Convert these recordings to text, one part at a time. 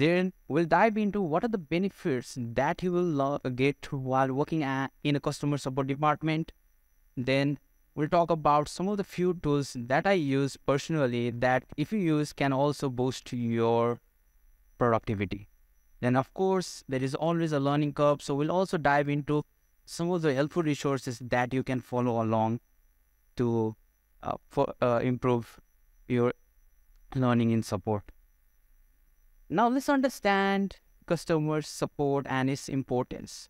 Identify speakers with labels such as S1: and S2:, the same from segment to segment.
S1: Then we'll dive into what are the benefits that you will get while working at, in a customer support department. Then we'll talk about some of the few tools that I use personally that if you use can also boost your productivity. Then of course, there is always a learning curve. So we'll also dive into some of the helpful resources that you can follow along to uh, for, uh, improve your learning in support. Now let's understand customer support and its importance.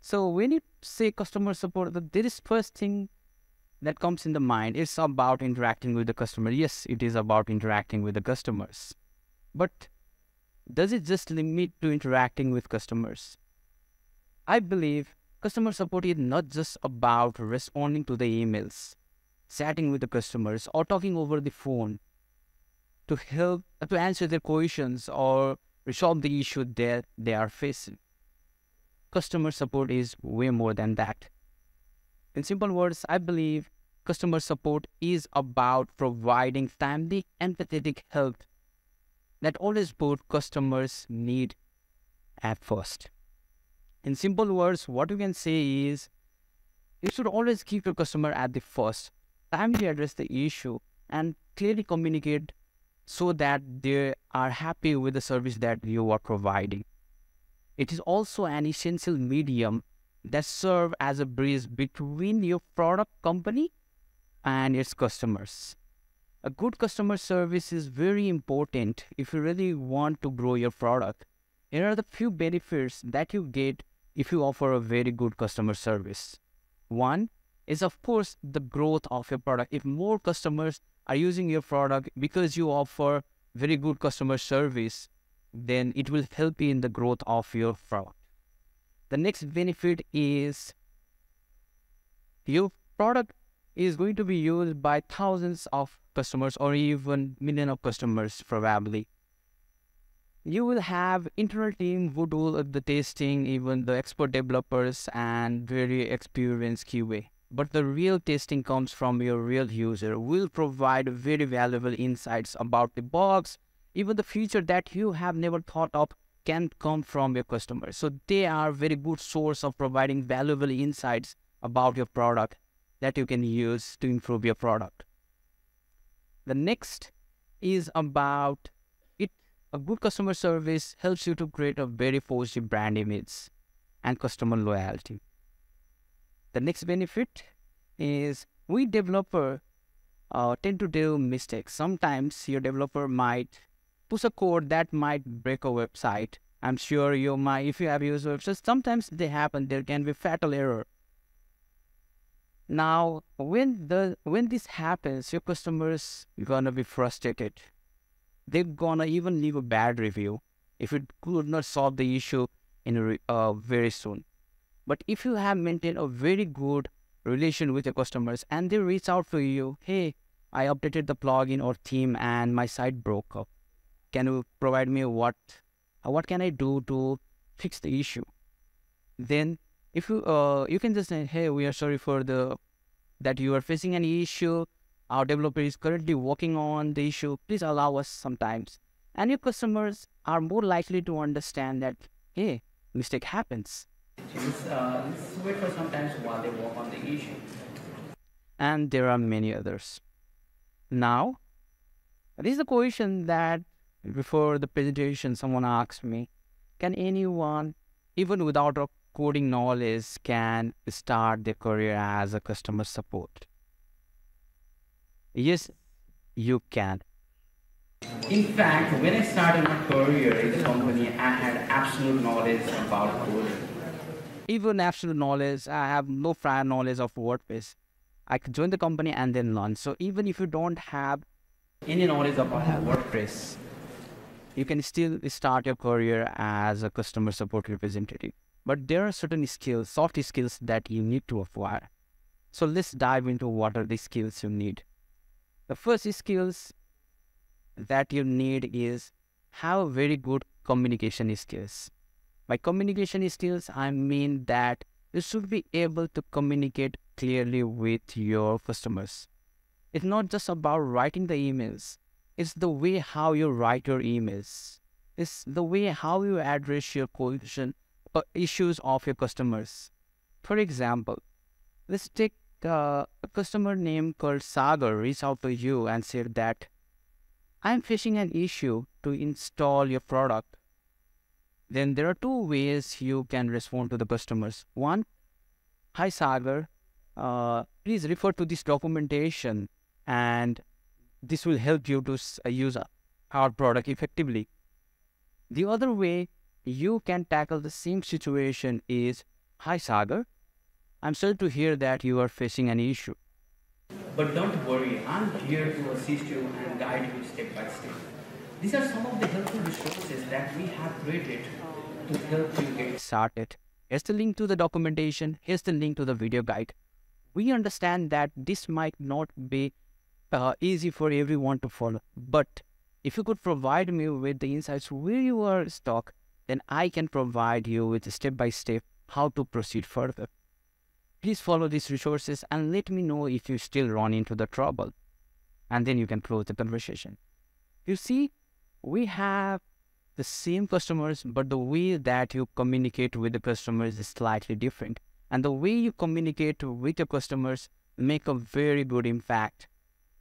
S1: So when you say customer support, is first thing that comes in the mind. is about interacting with the customer. Yes, it is about interacting with the customers. But does it just limit to interacting with customers? I believe customer support is not just about responding to the emails, chatting with the customers, or talking over the phone to help to answer their questions or resolve the issue that they are facing. Customer support is way more than that. In simple words, I believe customer support is about providing timely, empathetic help that always put customers' need at first. In simple words, what you can say is you should always keep your customer at the first, timely address the issue, and clearly communicate so that they are happy with the service that you are providing. It is also an essential medium that serve as a bridge between your product company and its customers. A good customer service is very important if you really want to grow your product. Here are the few benefits that you get if you offer a very good customer service. One is, of course, the growth of your product. If more customers are using your product because you offer very good customer service, then it will help you in the growth of your product. The next benefit is your product is going to be used by thousands of customers or even million of customers probably. You will have internal team who do the testing, even the expert developers and very experienced QA but the real testing comes from your real user will provide very valuable insights about the bugs even the feature that you have never thought of can come from your customers. So they are very good source of providing valuable insights about your product that you can use to improve your product. The next is about it. A good customer service helps you to create a very positive brand image and customer loyalty the next benefit is we developer uh, tend to do mistakes. Sometimes your developer might push a code that might break a website. I'm sure you might, if you have used websites, sometimes they happen. There can be fatal error. Now, when the when this happens, your customers are gonna be frustrated. They're gonna even leave a bad review if it could not solve the issue in uh, very soon. But if you have maintained a very good relation with your customers and they reach out to you, hey, I updated the plugin or theme and my site broke up. Can you provide me what uh, what can I do to fix the issue? Then if you uh, you can just say, hey, we are sorry for the that you are facing an issue. Our developer is currently working on the issue. Please allow us sometimes. And your customers are more likely to understand that, hey, mistake happens
S2: just, uh, wait for some time while they work on the issue.
S1: And there are many others. Now, this is a question that before the presentation someone asked me, can anyone, even without a coding knowledge, can start their career as a customer support? Yes, you can.
S2: In fact, when I started my career in the company, I had absolute knowledge about coding
S1: even absolute knowledge, I have no prior knowledge of WordPress. I could join the company and then launch. So even if you don't have any knowledge about WordPress, you can still start your career as a customer support representative. But there are certain skills, soft skills that you need to acquire. So let's dive into what are the skills you need. The first skills that you need is have very good communication skills. By communication skills, I mean that you should be able to communicate clearly with your customers. It's not just about writing the emails, it's the way how you write your emails. it's the way how you address your position uh, issues of your customers. For example, let's take uh, a customer name called Sagar reach out to you and said that I'm facing an issue to install your product. Then there are two ways you can respond to the customers. One, hi Sagar, uh, please refer to this documentation and this will help you to uh, use our product effectively. The other way you can tackle the same situation is, Hi Sagar, I'm sorry to hear that you are facing an issue.
S2: But don't worry, I'm here to assist you and guide you step by step. These are some of the helpful resources that we have created to help you get
S1: started. Here's the link to the documentation. Here's the link to the video guide. We understand that this might not be uh, easy for everyone to follow, but if you could provide me with the insights where you are stuck, then I can provide you with step by step how to proceed further. Please follow these resources and let me know if you still run into the trouble. And then you can close the conversation. You see, we have the same customers, but the way that you communicate with the customers is slightly different. And the way you communicate with your customers make a very good impact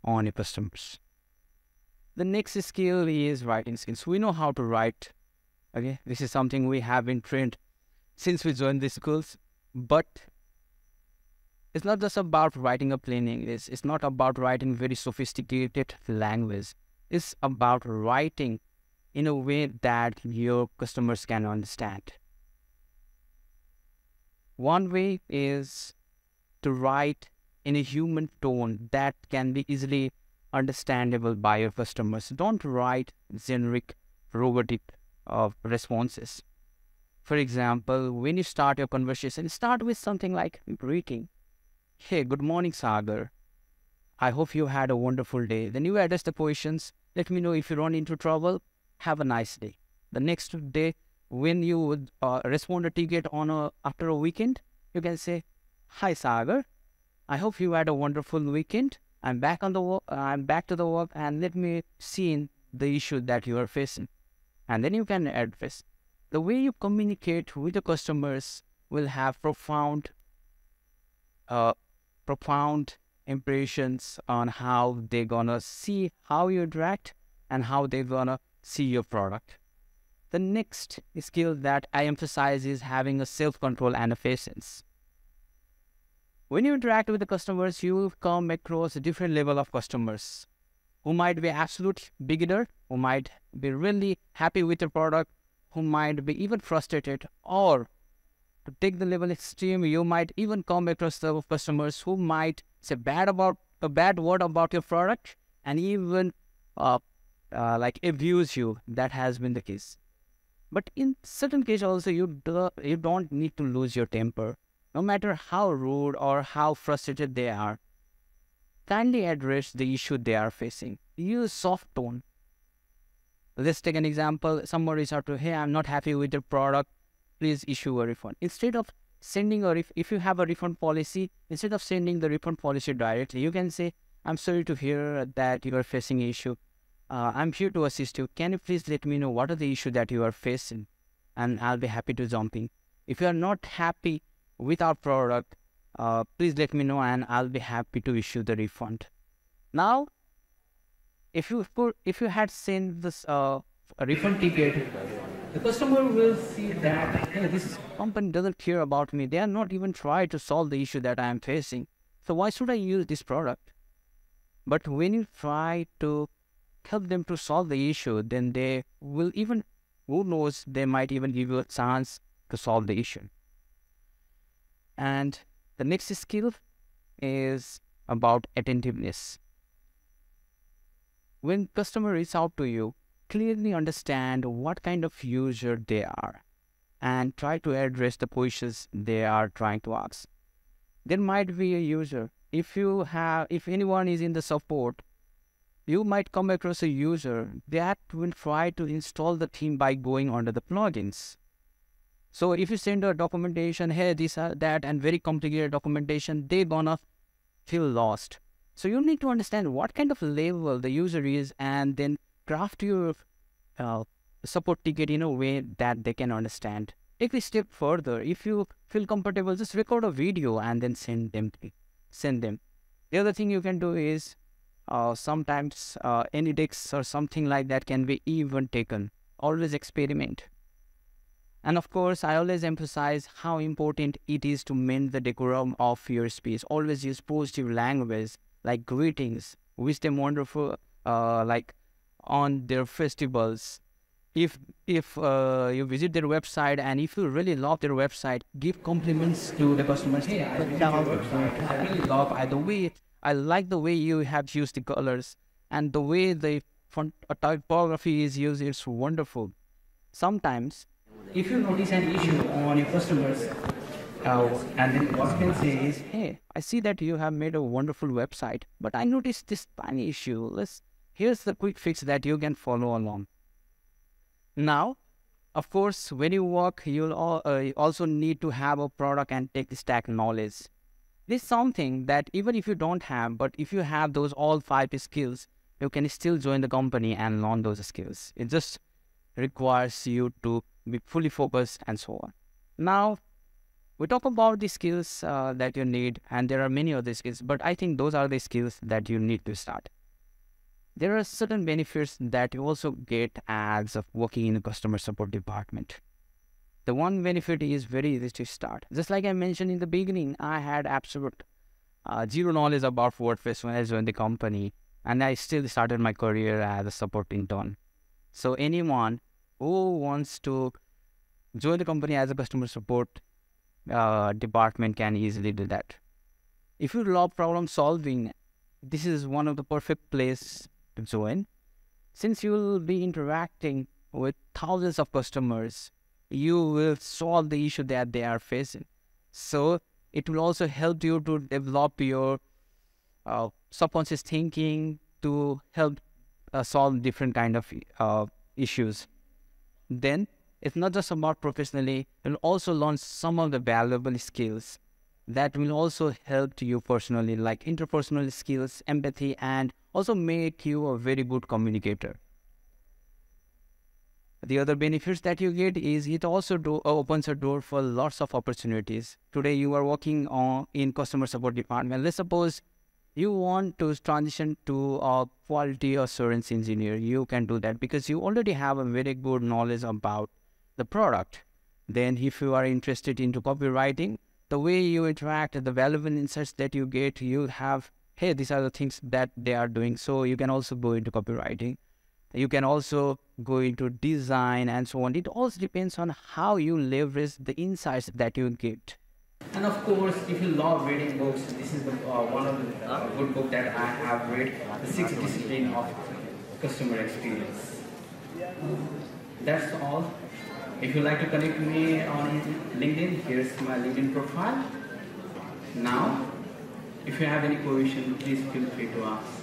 S1: on your customers. The next skill is writing skills. We know how to write. Okay, this is something we have been trained since we joined the schools. But it's not just about writing a plain English. It's not about writing very sophisticated language. It's about writing in a way that your customers can understand. One way is to write in a human tone that can be easily understandable by your customers. Don't write generic robotic uh, responses. For example, when you start your conversation, start with something like greeting. Hey, good morning, Sagar. I hope you had a wonderful day. Then you address the questions. Let me know if you run into trouble. Have a nice day. The next day, when you would uh, respond a ticket on a after a weekend, you can say, "Hi, Sagar. I hope you had a wonderful weekend. I'm back on the work. I'm back to the work, and let me see the issue that you are facing, and then you can address. The way you communicate with the customers will have profound, uh, profound impressions on how they're gonna see how you interact and how they're gonna see your product. The next skill that I emphasize is having a self-control and a patience when you interact with the customers, you will come across a different level of customers who might be absolute beginner, who might be really happy with your product, who might be even frustrated, or to take the level extreme, you might even come across the customers who might say bad about a bad word about your product and even uh, uh, like abuse you. That has been the case. But in certain cases also, you do, you don't need to lose your temper no matter how rude or how frustrated they are. Kindly address the issue they are facing. Use soft tone. Let's take an example. Someone reaches out to, hey, I'm not happy with your product. Please issue a refund. Instead of sending a ref- if you have a refund policy, instead of sending the refund policy directly, you can say, I'm sorry to hear that you are facing issue. Uh, I'm here to assist you. Can you please let me know what are the issue that you are facing? And I'll be happy to jump in. If you are not happy with our product, uh, please let me know and I'll be happy to issue the refund. Now, if you if you had sent this uh, refund ticket, the customer will see that hey, this company doesn't care about me. They are not even trying to solve the issue that I am facing. So why should I use this product? But when you try to help them to solve the issue, then they will even, who knows, they might even give you a chance to solve the issue. And the next skill is about attentiveness. When customer reaches out to you, clearly understand what kind of user they are and try to address the questions they are trying to ask. There might be a user. If you have, if anyone is in the support, you might come across a user that will try to install the theme by going under the plugins. So if you send a documentation, hey, this, uh, that, and very complicated documentation, they're gonna feel lost. So you need to understand what kind of level the user is and then craft your uh, support ticket in a way that they can understand. Take a step further. If you feel comfortable, just record a video and then send them. Send them. The other thing you can do is uh, sometimes uh, any decks or something like that can be even taken. Always experiment. And of course, I always emphasize how important it is to mend the decorum of your speech. Always use positive language like greetings, wish them wonderful, uh, like on their festivals. If if uh, you visit their website and if you really love their website, give compliments to the customers. Hey, I website. I really love I, the way I like the way you have used the colors and the way the font uh, typography is used. It's wonderful. Sometimes,
S2: if you notice an issue on your customers, uh, and then what you can say is,
S1: "Hey, I see that you have made a wonderful website, but I noticed this tiny issue. Let's here's the quick fix that you can follow along." Now, of course, when you work, you'll uh, also need to have a product and tech stack knowledge. This is something that even if you don't have, but if you have those all five skills, you can still join the company and learn those skills. It just requires you to be fully focused and so on. Now, we talk about the skills uh, that you need, and there are many other skills, but I think those are the skills that you need to start there are certain benefits that you also get as of working in a customer support department. The one benefit is very easy to start. Just like I mentioned in the beginning, I had absolute uh, zero knowledge about WordPress when I joined the company, and I still started my career as a support intern. So anyone who wants to join the company as a customer support uh, department can easily do that. If you love problem solving, this is one of the perfect place join. Since you will be interacting with thousands of customers, you will solve the issue that they are facing. So it will also help you to develop your uh, subconscious thinking to help uh, solve different kind of uh, issues. Then it's not just about professionally, you'll also learn some of the valuable skills that will also help you personally, like interpersonal skills, empathy, and also make you a very good communicator. The other benefits that you get is it also do, uh, opens a door for lots of opportunities. Today you are working on in customer support department. Let's suppose you want to transition to a quality assurance engineer. You can do that because you already have a very good knowledge about the product. Then if you are interested into copywriting, the way you interact, the valuable insights that you get, you have, hey, these are the things that they are doing. So you can also go into copywriting. You can also go into design and so on. It also depends on how you leverage the insights that you get.
S2: And of course, if you love reading books, this is the, uh, one of the uh, good book that I have read, The Six Discipline of Customer Experience. That's all. If you like to connect me on LinkedIn, here's my LinkedIn profile. Now, if you have any question, please feel free to ask.